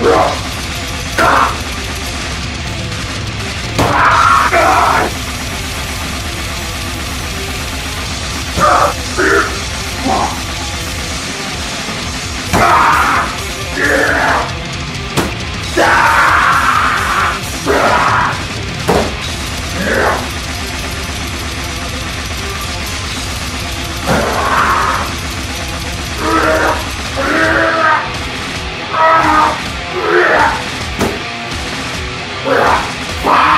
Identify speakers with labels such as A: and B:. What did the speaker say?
A: Fuck! Fire!